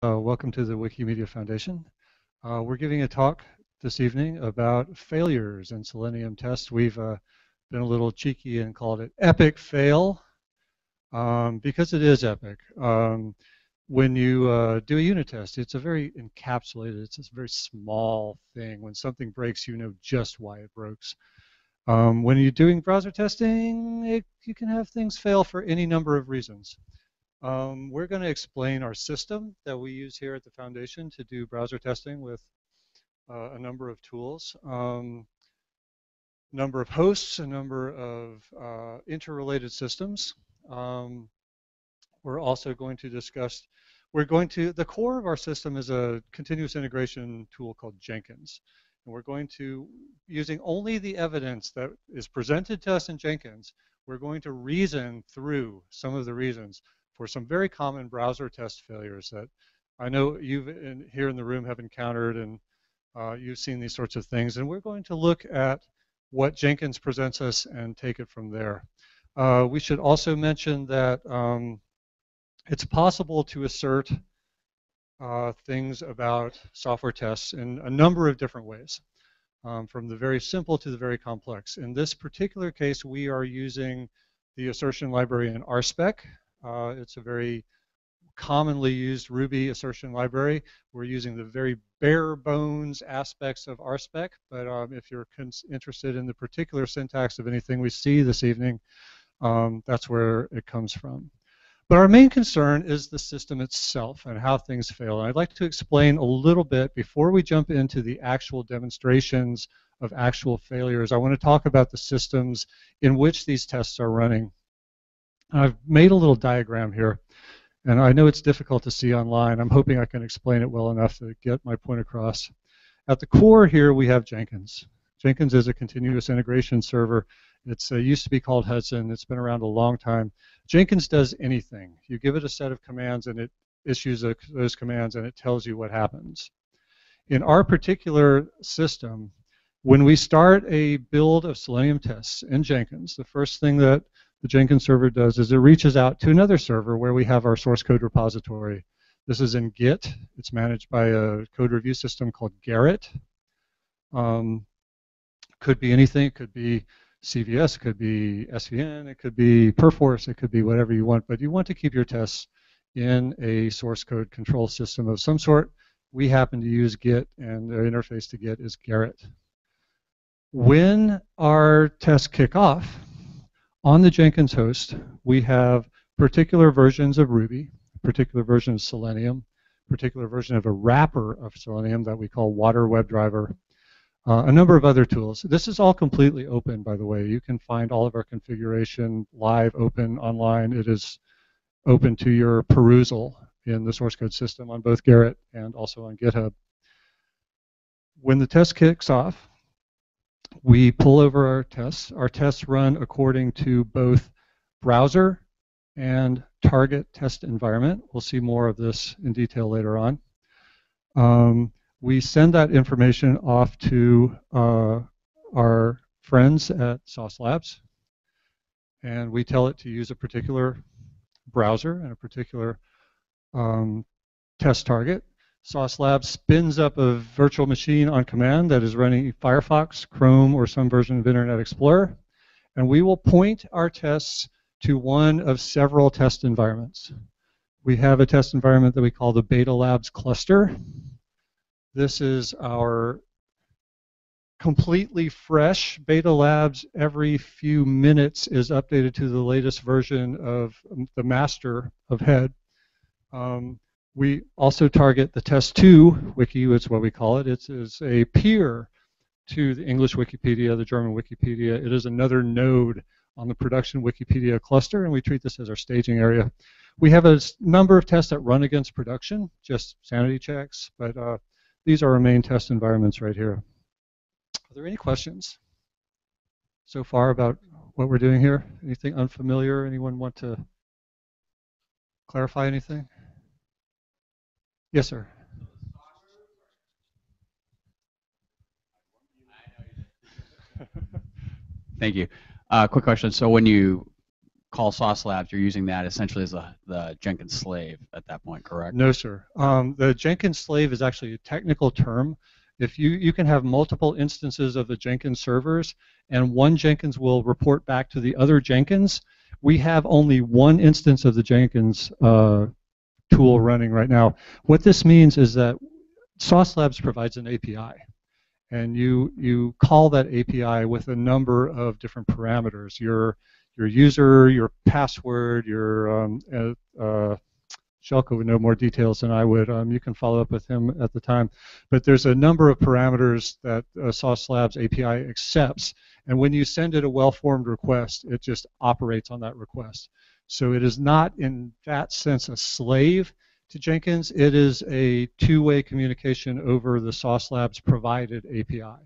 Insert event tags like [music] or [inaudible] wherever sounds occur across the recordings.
Uh, welcome to the Wikimedia Foundation. Uh, we're giving a talk this evening about failures in Selenium tests. We've uh, been a little cheeky and called it epic fail um, because it is epic. Um, when you uh, do a unit test, it's a very encapsulated, it's a very small thing. When something breaks, you know just why it breaks. Um, when you're doing browser testing, it, you can have things fail for any number of reasons. Um, we're going to explain our system that we use here at the Foundation to do browser testing with uh, a number of tools. Um, number of hosts, a number of uh, interrelated systems. Um, we're also going to discuss, we're going to, the core of our system is a continuous integration tool called Jenkins. And we're going to, using only the evidence that is presented to us in Jenkins, we're going to reason through some of the reasons for some very common browser test failures that I know you've in, here in the room have encountered and uh, you've seen these sorts of things. And we're going to look at what Jenkins presents us and take it from there. Uh, we should also mention that um, it's possible to assert uh, things about software tests in a number of different ways, um, from the very simple to the very complex. In this particular case, we are using the assertion library in RSpec, uh, it's a very commonly used Ruby assertion library. We're using the very bare bones aspects of RSpec, but um, if you're interested in the particular syntax of anything we see this evening, um, that's where it comes from. But our main concern is the system itself and how things fail. And I'd like to explain a little bit before we jump into the actual demonstrations of actual failures. I want to talk about the systems in which these tests are running. I've made a little diagram here, and I know it's difficult to see online. I'm hoping I can explain it well enough to get my point across. At the core here, we have Jenkins. Jenkins is a continuous integration server. It's uh, used to be called Hudson. It's been around a long time. Jenkins does anything. You give it a set of commands, and it issues a, those commands, and it tells you what happens. In our particular system, when we start a build of Selenium tests in Jenkins, the first thing that the Jenkins server does is it reaches out to another server where we have our source code repository. This is in Git. It's managed by a code review system called Gerrit. Um, could be anything. It could be CVS, it could be SVN, it could be Perforce, it could be whatever you want. But you want to keep your tests in a source code control system of some sort. We happen to use Git, and the interface to Git is Gerrit. When our tests kick off, on the Jenkins host, we have particular versions of Ruby, particular version of Selenium, particular version of a wrapper of Selenium that we call Watir WebDriver, uh, a number of other tools. This is all completely open, by the way. You can find all of our configuration live, open, online. It is open to your perusal in the source code system on both Gerrit and also on GitHub. When the test kicks off, we pull over our tests. Our tests run according to both browser and target test environment. We'll see more of this in detail later on. Um, we send that information off to uh, our friends at Sauce Labs, and we tell it to use a particular browser and a particular um, test target. Sauce Labs spins up a virtual machine on command that is running Firefox, Chrome, or some version of Internet Explorer. And we will point our tests to one of several test environments. We have a test environment that we call the Beta Labs cluster. This is our completely fresh Beta Labs every few minutes is updated to the latest version of the master of head. Um, we also target the test2 wiki, is what we call it. It is a peer to the English Wikipedia, the German Wikipedia. It is another node on the production Wikipedia cluster, and we treat this as our staging area. We have a number of tests that run against production, just sanity checks, but uh, these are our main test environments right here. Are there any questions so far about what we're doing here? Anything unfamiliar? Anyone want to clarify anything? Yes, sir. [laughs] Thank you. Uh, quick question. So when you call Sauce Labs, you're using that essentially as a, the Jenkins slave at that point, correct? No, sir. Um, the Jenkins slave is actually a technical term. If you, you can have multiple instances of the Jenkins servers, and one Jenkins will report back to the other Jenkins. We have only one instance of the Jenkins uh, tool running right now. What this means is that Sauce Labs provides an API and you you call that API with a number of different parameters. Your your user, your password, your um, uh, Željko would know more details than I would. Um, you can follow up with him at the time. But there's a number of parameters that uh, Sauce Labs API accepts, and when you send it a well-formed request, it just operates on that request. So it is not, in that sense, a slave to Jenkins, it is a two-way communication over the Sauce Labs provided API.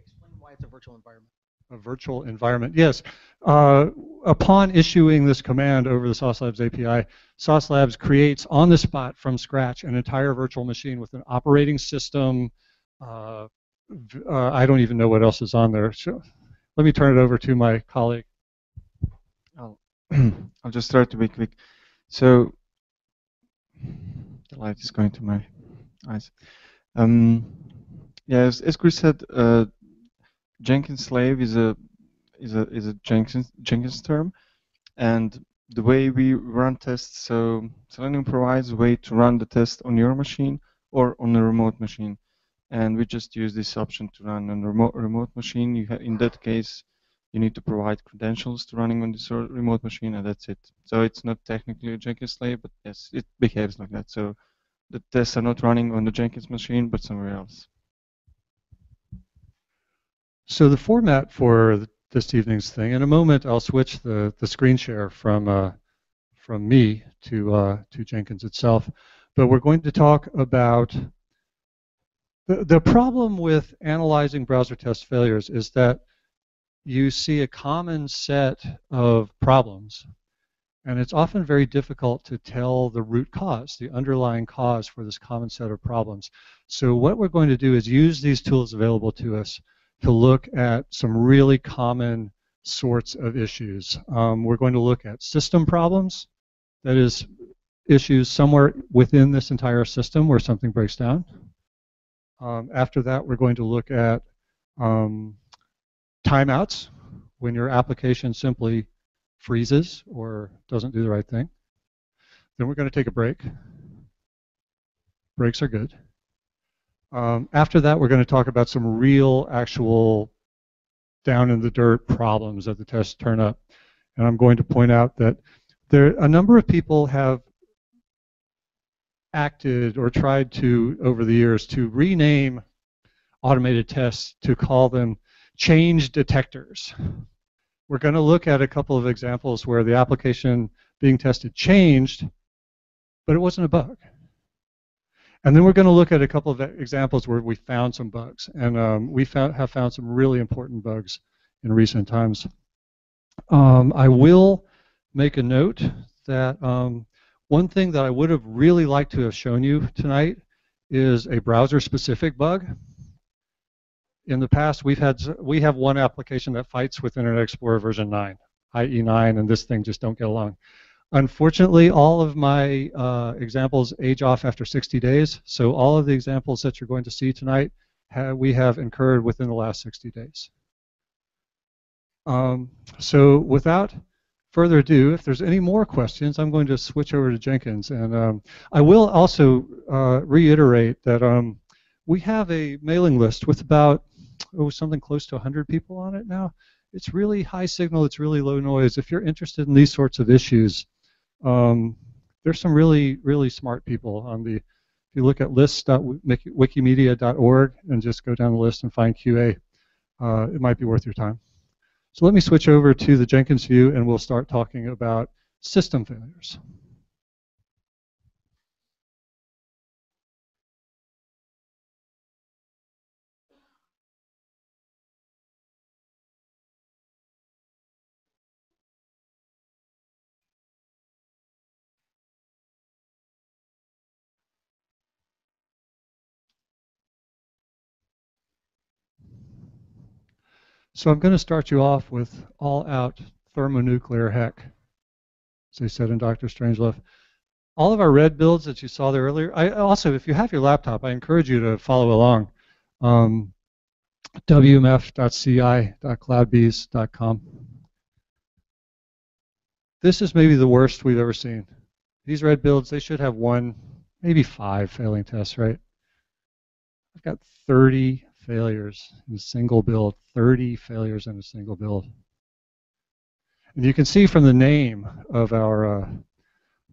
Explain why it's a virtual environment. A virtual environment, yes. Uh, upon issuing this command over the Sauce Labs API, Sauce Labs creates on the spot from scratch an entire virtual machine with an operating system. Uh, uh, I don't even know what else is on there. So let me turn it over to my colleague. I'll [clears throat] I'll just start to be quick. So the light is going to my eyes. Um, yeah, as, as, Chris said, uh, Jenkins slave is a is a is a Jenkins Jenkins term, and the way we run tests. So Selenium provides a way to run the test on your machine or on a remote machine, and we just use this option to run on a remote remote machine. You in that case you need to provide credentials to running on this remote machine, and that's it. So it's not technically a Jenkins slave, but yes, it behaves like that. So the tests are not running on the Jenkins machine, but somewhere else. So the format for this evening's thing, in a moment I'll switch the, the screen share from, uh, from me to, uh, to Jenkins itself, but we're going to talk about the, the problem with analyzing browser test failures is that you see a common set of problems. And it's often very difficult to tell the root cause, the underlying cause for this common set of problems. So what we're going to do is use these tools available to us to look at some really common sorts of issues. Um, we're going to look at system problems, that is, issues somewhere within this entire system where something breaks down. Um, after that, we're going to look at um, timeouts when your application simply freezes or doesn't do the right thing. Then we're going to take a break. Breaks are good. Um, after that, we're going to talk about some real, actual, down in the dirt problems that the tests turn up. And I'm going to point out that there a number of people have acted or tried to, over the years, to rename automated tests to call them change detectors. We're going to look at a couple of examples where the application being tested changed, but it wasn't a bug. And then we're going to look at a couple of examples where we found some bugs. And um, we found, have found some really important bugs in recent times. Um, I will make a note that um, one thing that I would have really liked to have shown you tonight is a browser-specific bug in the past, we've had we have one application that fights with Internet Explorer version 9, IE9, and this thing just don't get along. Unfortunately, all of my uh, examples age off after 60 days, so all of the examples that you're going to see tonight have, we have incurred within the last 60 days. Um, so without further ado, if there's any more questions, I'm going to switch over to Jenkins. And um, I will also uh, reiterate that um, we have a mailing list with about oh, something close to 100 people on it now. It's really high signal, it's really low noise. If you're interested in these sorts of issues, um, there's some really, really smart people on the, if you look at lists.wikimedia.org and just go down the list and find QA, uh, it might be worth your time. So let me switch over to the Jenkins view and we'll start talking about system failures. So I'm going to start you off with all-out thermonuclear heck, as they said in Dr. Strangelove. All of our red builds that you saw there earlier, I also, if you have your laptop, I encourage you to follow along. Um, wmf.ci.cloudbees.com. This is maybe the worst we've ever seen. These red builds, they should have one, maybe five failing tests, right? I've got 30 failures in a single build, 30 failures in a single build. And you can see from the name of our, uh,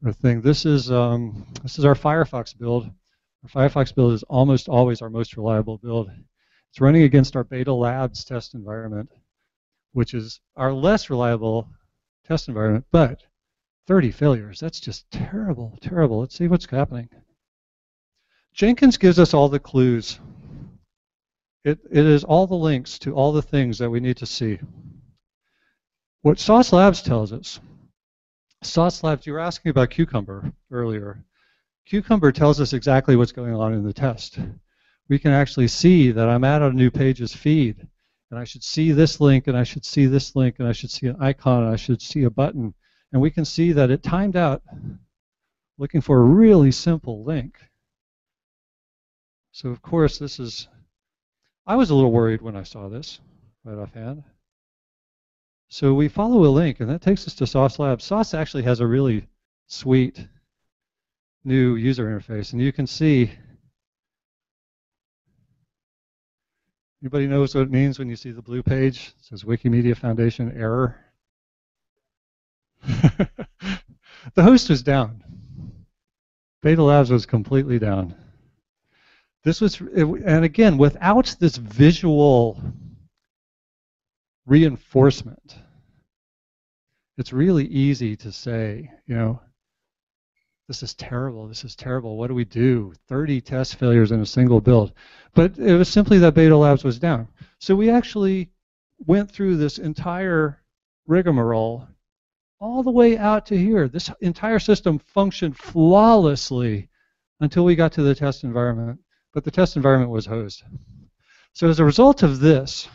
our thing, this is, um, this is our Firefox build. Our Firefox build is almost always our most reliable build. It's running against our Beta Labs test environment, which is our less reliable test environment, but 30 failures. That's just terrible, terrible. Let's see what's happening. Jenkins gives us all the clues. It, it is all the links to all the things that we need to see. What Sauce Labs tells us, Sauce Labs, you were asking about Cucumber earlier. Cucumber tells us exactly what's going on in the test. We can actually see that I'm at a new pages feed, and I should see this link, and I should see this link, and I should see an icon, and I should see a button, and we can see that it timed out looking for a really simple link. So of course this is, I was a little worried when I saw this right offhand. So we follow a link, and that takes us to Sauce Labs. Sauce actually has a really sweet new user interface, and you can see. Anybody knows what it means when you see the blue page? It says Wikimedia Foundation error. [laughs] the host was down. Beta Labs was completely down. This was, and again, without this visual reinforcement, it's really easy to say, you know, this is terrible, this is terrible, what do we do? 30 test failures in a single build. But it was simply that Beta Labs was down. So we actually went through this entire rigmarole all the way out to here. This entire system functioned flawlessly until we got to the test environment, but the test environment was hosed. So as a result of this,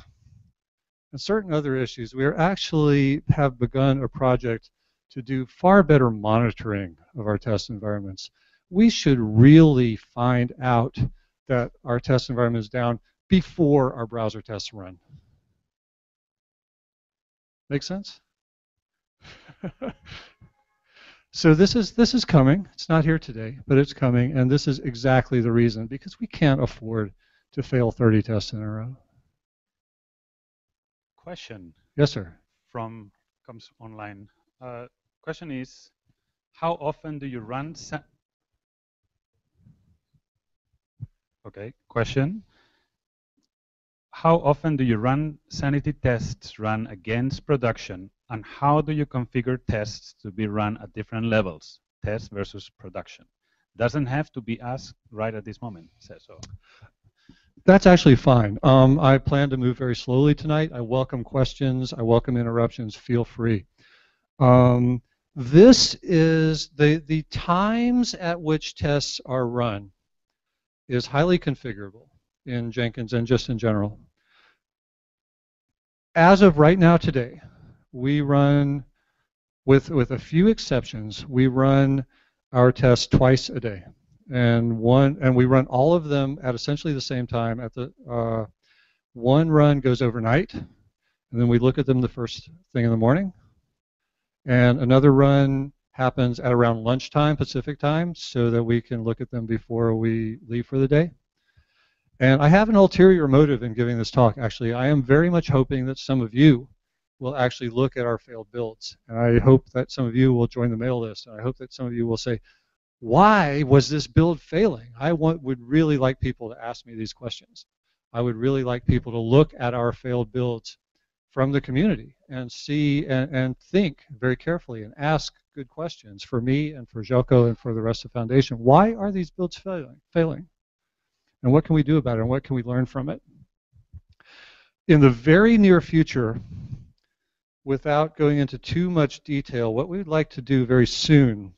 and certain other issues, we actually have begun a project to do far better monitoring of our test environments. We should really find out that our test environment is down before our browser tests run. Make sense? [laughs] so this is this is coming. It's not here today, but it's coming, and this is exactly the reason because we can't afford to fail 30 tests in a row. Question. Yes, sir. From comes online. Uh, question is, how often do you run? okay. Question. How often do you run sanity tests run against production and how do you configure tests to be run at different levels, test versus production? Doesn't have to be asked right at this moment, so. That's actually fine. Um, I plan to move very slowly tonight. I welcome questions. I welcome interruptions. Feel free. Um, this is the, the times at which tests are run is highly configurable in Jenkins and just in general. As of right now today, we run, with, with a few exceptions, we run our tests twice a day. And one, and we run all of them at essentially the same time. At the uh, one run goes overnight, and then we look at them the first thing in the morning. And another run happens at around lunchtime Pacific time, so that we can look at them before we leave for the day. And I have an ulterior motive in giving this talk. Actually, I am very much hoping that some of you will actually look at our failed builds. And I hope that some of you will join the mail list. And I hope that some of you will say, why was this build failing? I want, would really like people to ask me these questions. I would really like people to look at our failed builds from the community and see and, and think very carefully and ask good questions for me and for Željko and for the rest of the foundation. Why are these builds failing? failing? And what can we do about it and what can we learn from it? In the very near future, without going into too much detail, what we'd like to do very soon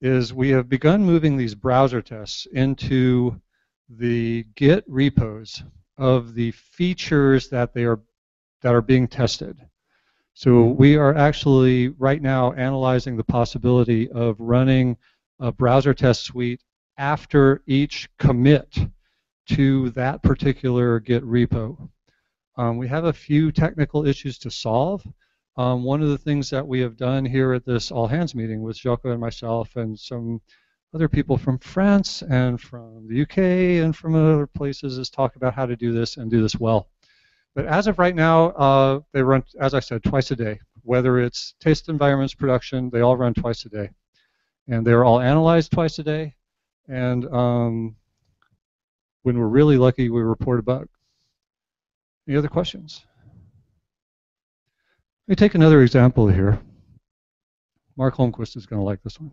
is we have begun moving these browser tests into the Git repos of the features that they are that are being tested. So we are actually right now analyzing the possibility of running a browser test suite after each commit to that particular Git repo. Um, we have a few technical issues to solve. Um, one of the things that we have done here at this all hands meeting with Željko and myself and some other people from France and from the UK and from other places is talk about how to do this and do this well. But as of right now, uh, they run, as I said, twice a day. Whether it's taste environments production, they all run twice a day. And they're all analyzed twice a day. And um, when we're really lucky, we report a bug. Any other questions? Let me take another example here. Mark Holmquist is going to like this one.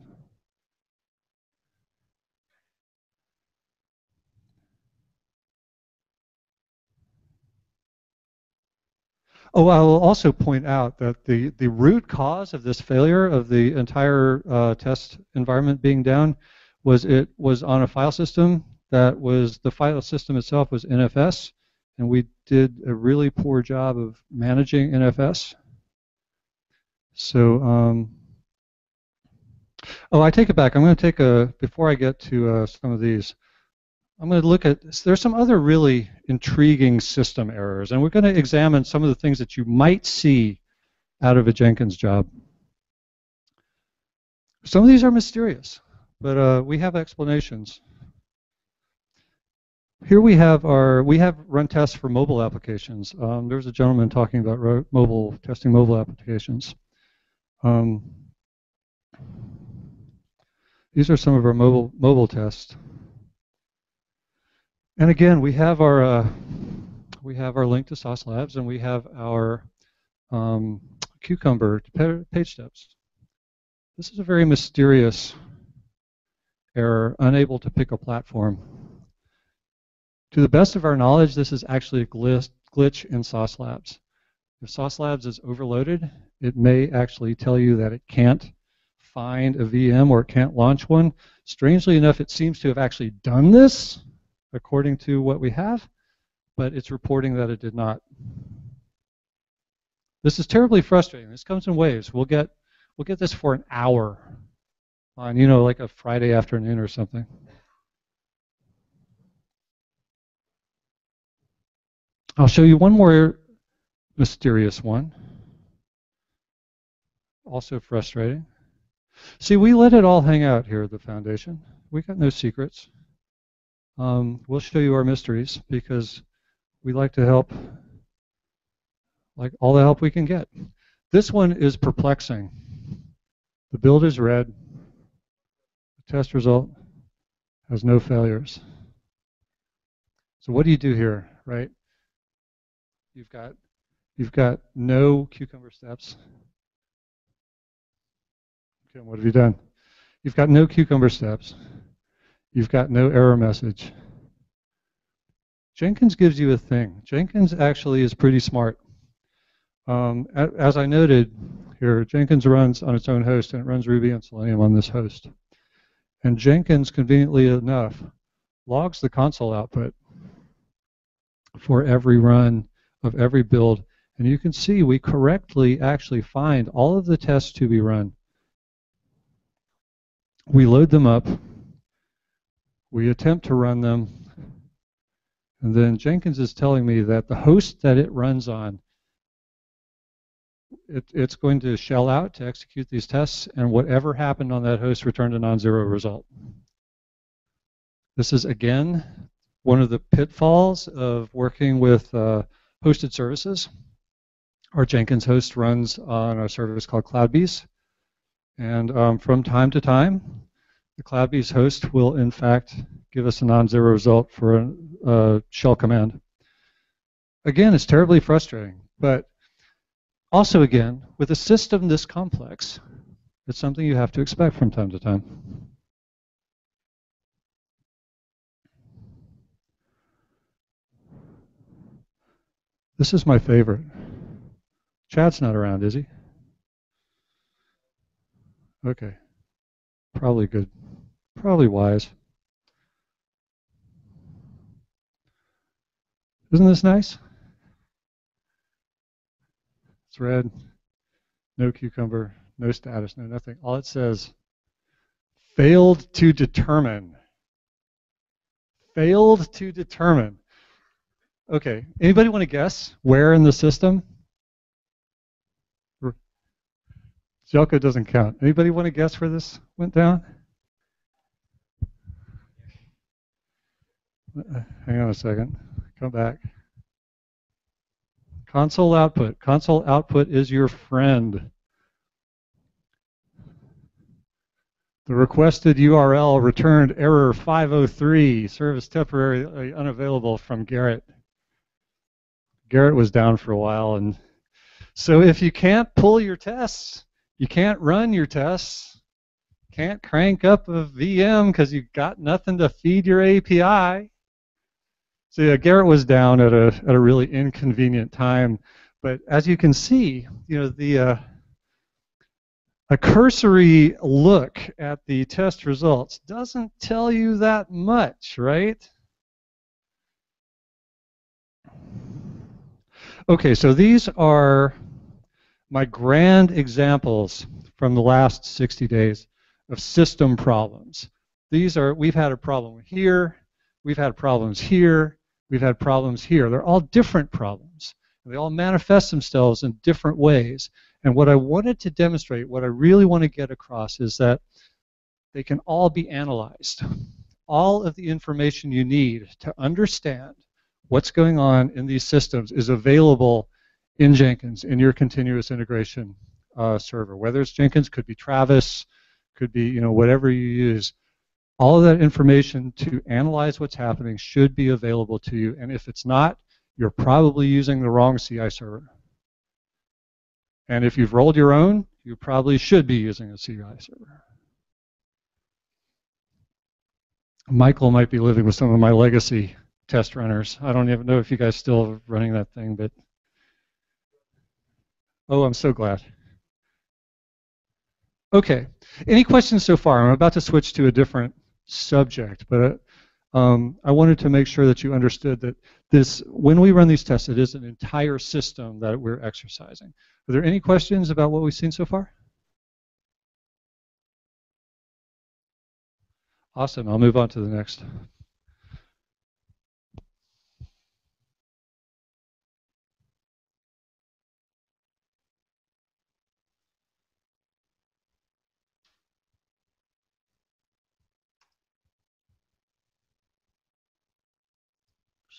Oh, I will also point out that the, the root cause of this failure of the entire uh, test environment being down was it was on a file system that was, the file system itself was NFS, and we did a really poor job of managing NFS. So, um, oh, I take it back. I'm going to take a, before I get to uh, some of these, I'm going to look at, there's some other really intriguing system errors, and we're going to examine some of the things that you might see out of a Jenkins job. Some of these are mysterious, but uh, we have explanations. Here we have our, we have run tests for mobile applications. Um, there's a gentleman talking about mobile, testing mobile applications. Um, these are some of our mobile, mobile tests. And again, we have our uh, we have our link to Sauce Labs, and we have our um, Cucumber page steps. This is a very mysterious error, unable to pick a platform. To the best of our knowledge, this is actually a glitch in Sauce Labs. If Sauce Labs is overloaded, it may actually tell you that it can't find a VM or it can't launch one. Strangely enough, it seems to have actually done this according to what we have, but it's reporting that it did not. This is terribly frustrating. This comes in waves. We'll get we'll get this for an hour on you know like a Friday afternoon or something. I'll show you one more mysterious one. Also frustrating. See, we let it all hang out here at the foundation. We got no secrets. Um, we'll show you our mysteries because we like to help, like all the help we can get. This one is perplexing. The build is red. The test result has no failures. So what do you do here, right? You've got you've got no cucumber steps. Okay, what have you done? You've got no cucumber steps you've got no error message. Jenkins gives you a thing. Jenkins actually is pretty smart. Um, as I noted here, Jenkins runs on its own host, and it runs Ruby and Selenium on this host. And Jenkins, conveniently enough, logs the console output for every run of every build. And you can see we correctly actually find all of the tests to be run. We load them up we attempt to run them, and then Jenkins is telling me that the host that it runs on, it, it's going to shell out to execute these tests, and whatever happened on that host returned a non-zero result. This is, again, one of the pitfalls of working with uh, hosted services. Our Jenkins host runs on a service called CloudBees. And um, from time to time, the CloudBees host will, in fact, give us a non-zero result for a, a shell command. Again, it's terribly frustrating, but also, again, with a system this complex, it's something you have to expect from time to time. This is my favorite. Chad's not around, is he? Okay. Probably good. Probably wise. Isn't this nice? It's red. No cucumber. No status. No nothing. All it says, failed to determine. Failed to determine. Okay. Anybody want to guess where in the system? Željko doesn't count. Anybody want to guess where this went down? Uh, hang on a second. Come back. Console output. Console output is your friend. The requested URL returned error 503, service temporarily unavailable from Gerrit. Gerrit was down for a while. and So if you can't pull your tests, you can't run your tests, can't crank up a VM because you've got nothing to feed your API. So yeah, Gerrit was down at a at a really inconvenient time, but as you can see, you know the uh, a cursory look at the test results doesn't tell you that much, right? Okay, so these are my grand examples from the last 60 days of system problems. These are, we've had a problem here, we've had problems here, we've had problems here. They're all different problems. They all manifest themselves in different ways. And what I wanted to demonstrate, what I really want to get across is that they can all be analyzed. All of the information you need to understand what's going on in these systems is available in Jenkins in your continuous integration uh, server. Whether it's Jenkins, could be Travis, could be you know whatever you use. All of that information to analyze what's happening should be available to you. And if it's not, you're probably using the wrong CI server. And if you've rolled your own, you probably should be using a CI server. Michael might be living with some of my legacy test runners. I don't even know if you guys still are running that thing, but oh, I'm so glad. Okay, any questions so far? I'm about to switch to a different subject, but um, I wanted to make sure that you understood that this, when we run these tests, it is an entire system that we're exercising. Are there any questions about what we've seen so far? Awesome. I'll move on to the next.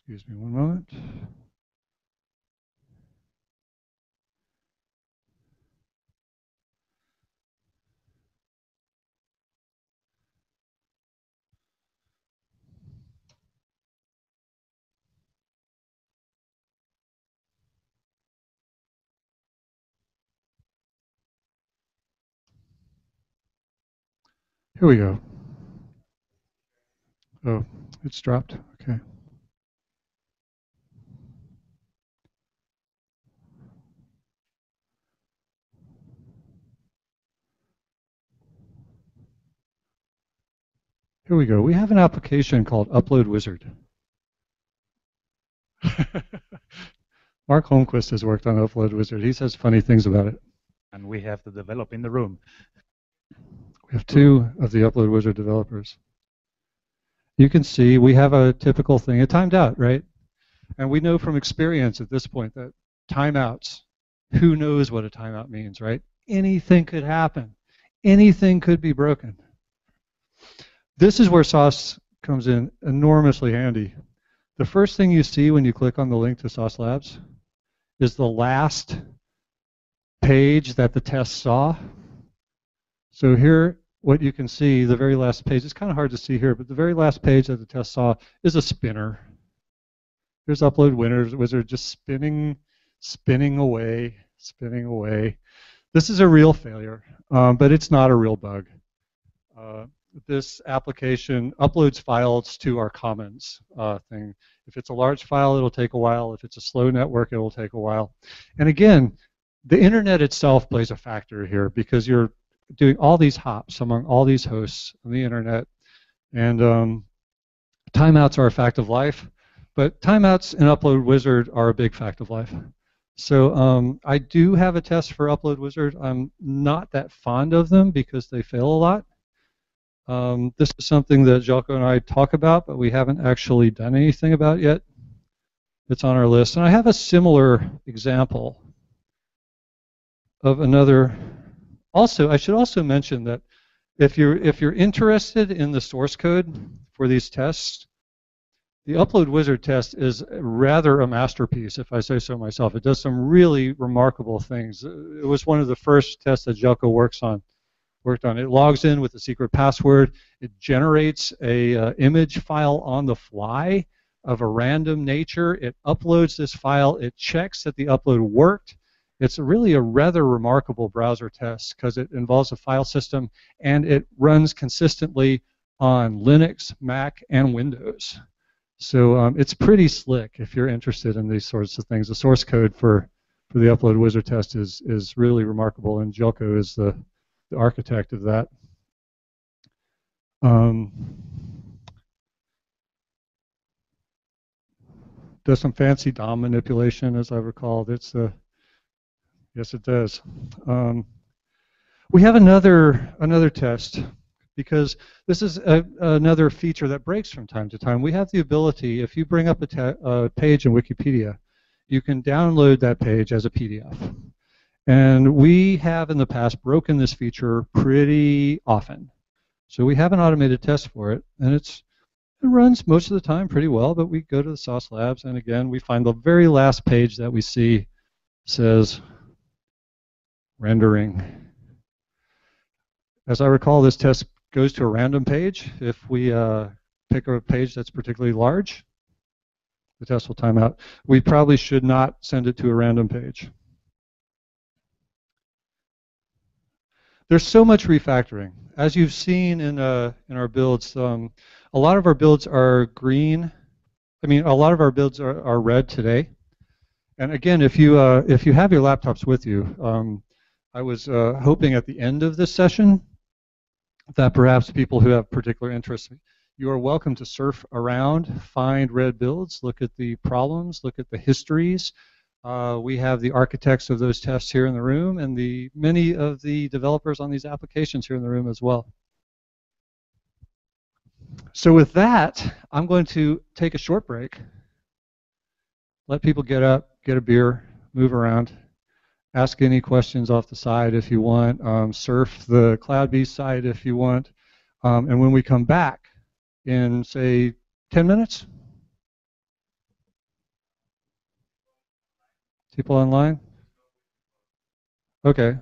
Excuse me one moment. Here we go. Oh, it's dropped. Okay. Here we go. We have an application called Upload Wizard. [laughs] Mark Holmquist has worked on Upload Wizard. He says funny things about it. And we have the develop in the room. We have two of the Upload Wizard developers. You can see we have a typical thing. It timed out, right? And we know from experience at this point that timeouts, who knows what a timeout means, right? Anything could happen. Anything could be broken. This is where Sauce comes in enormously handy. The first thing you see when you click on the link to Sauce Labs is the last page that the test saw. So here, what you can see, the very last page, it's kind of hard to see here, but the very last page that the test saw is a spinner. Here's Upload winners, Wizard just spinning, spinning away, spinning away. This is a real failure, um, but it's not a real bug. Uh, this application uploads files to our Commons uh, thing. If it's a large file, it'll take a while. If it's a slow network, it will take a while. And again, the internet itself plays a factor here because you're doing all these hops among all these hosts on the internet. And um, timeouts are a fact of life, but timeouts in Upload Wizard are a big fact of life. So um, I do have a test for Upload Wizard. I'm not that fond of them because they fail a lot. Um, this is something that Željko and I talk about, but we haven't actually done anything about yet. It's on our list. And I have a similar example of another. Also, I should also mention that if you're if you're interested in the source code for these tests, the Upload Wizard test is rather a masterpiece, if I say so myself. It does some really remarkable things. It was one of the first tests that Željko works on, worked on. It logs in with a secret password. It generates a uh, image file on the fly of a random nature. It uploads this file. It checks that the upload worked. It's really a rather remarkable browser test because it involves a file system and it runs consistently on Linux, Mac, and Windows. So um, it's pretty slick if you're interested in these sorts of things. The source code for, for the upload wizard test is, is really remarkable, and Željko is the, the architect of that. Um, does some fancy DOM manipulation, as I recall. It's a yes, it does. Um, we have another another test because this is a, another feature that breaks from time to time. We have the ability, if you bring up a, a page in Wikipedia, you can download that page as a PDF. And we have in the past broken this feature pretty often. So we have an automated test for it, and it's it runs most of the time pretty well, but we go to the Sauce Labs, and again, we find the very last page that we see says rendering. As I recall, this test goes to a random page. If we uh, pick a page that's particularly large, the test will time out. We probably should not send it to a random page. There's so much refactoring. As you've seen in, uh, in our builds, um, a lot of our builds are green. I mean, a lot of our builds are, are red today. And again, if you, uh, if you have your laptops with you, um, I was uh, hoping at the end of this session that perhaps people who have particular interests, you are welcome to surf around, find red builds, look at the problems, look at the histories. Uh, we have the architects of those tests here in the room and the many of the developers on these applications here in the room as well. So with that, I'm going to take a short break, let people get up, get a beer, move around, ask any questions off the side if you want, um, surf the CloudBees site if you want, um, and when we come back in, say, 10 minutes, people online? Okay.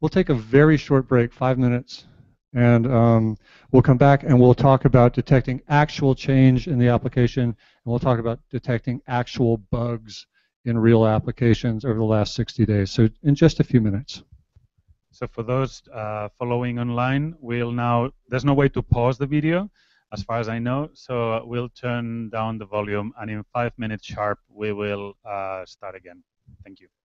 We'll take a very short break, five minutes, and um, we'll come back and we'll talk about detecting actual change in the application, and we'll talk about detecting actual bugs in real applications over the last 60 days. So in just a few minutes. So for those uh, following online, we'll now, there's no way to pause the video as far as I know. So we'll turn down the volume and in five minutes sharp, we will uh, start again. Thank you.